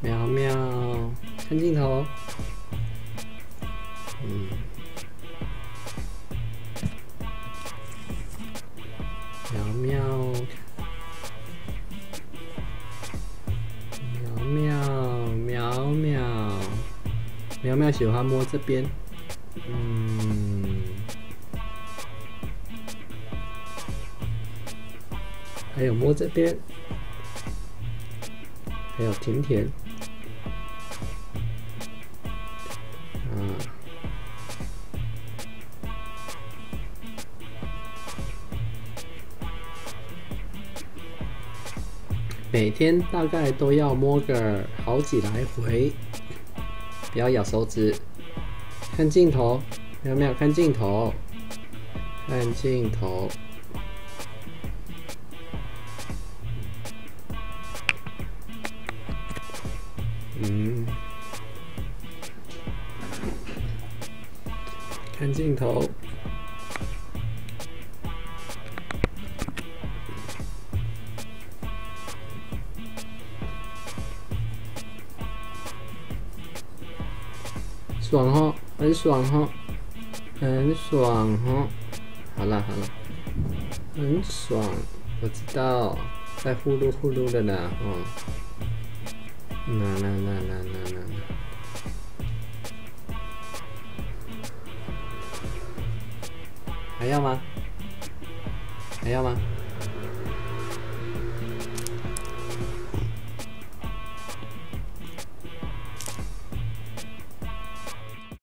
喵喵，看镜头。嗯，喵喵，喵喵，喵喵，喵喵喜欢摸这边。嗯，还有摸这边，还有甜甜。嗯。每天大概都要摸个好几来回，不要咬手指。看镜头，喵喵看镜头？看镜头。嗯，看镜头。爽哈，很爽哈，很爽哈。好了好了，很爽，我知道，在呼噜呼噜的呢，哦。那那那那那那。还要吗？还要吗？